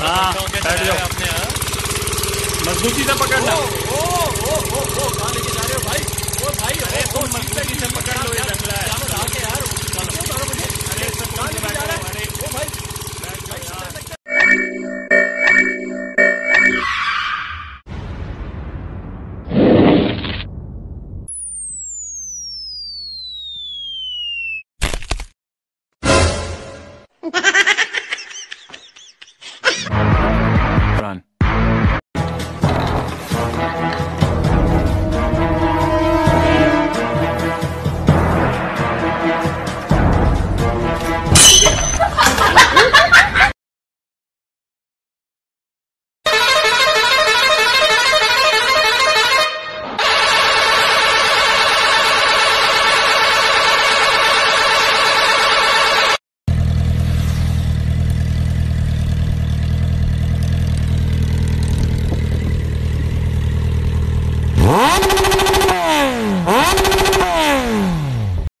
हाँ, हाँ मजबूती से पकड़ना। ओ, ओ, ओ, ओ, ओ, ओ, ओ,